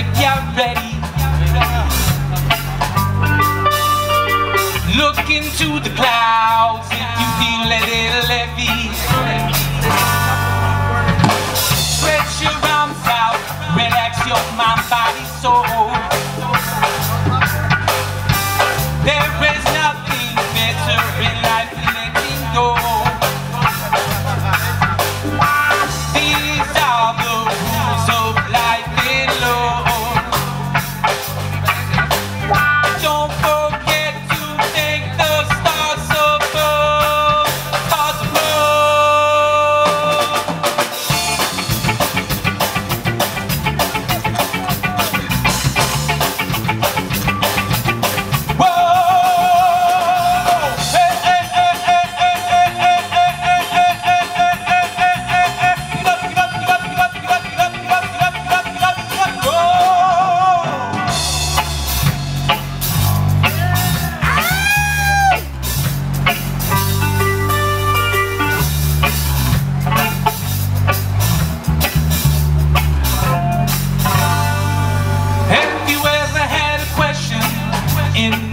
if you're ready. Look into the clouds if you feel a little heavy. Stretch your arms out, relax your mind, body, soul.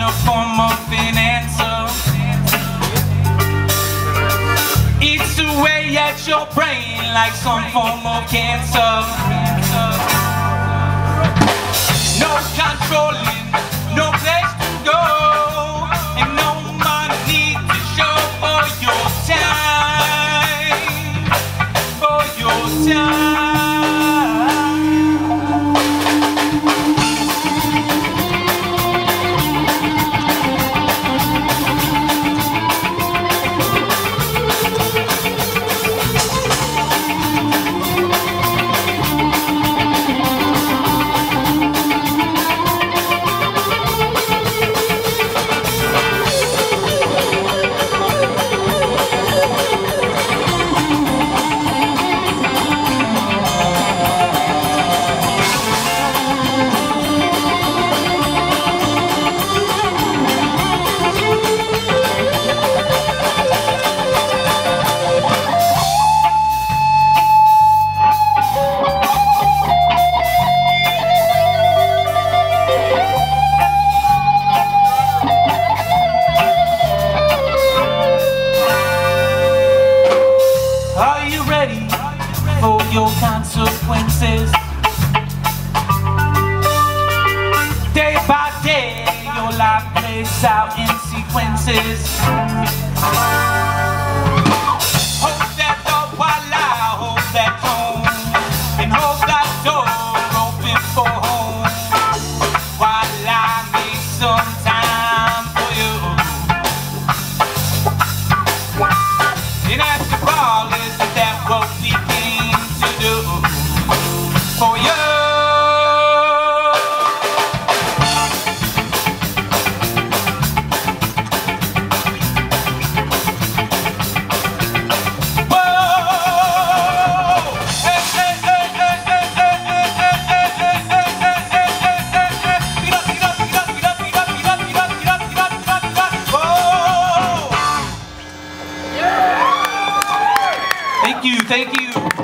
a form of an answer. Eats away at your brain like some form of cancer. No controlling. consequences. Day by day, your life plays out in sequences. Hold that door while I hold that phone, and hold that door open for for you. Thank you, thank you.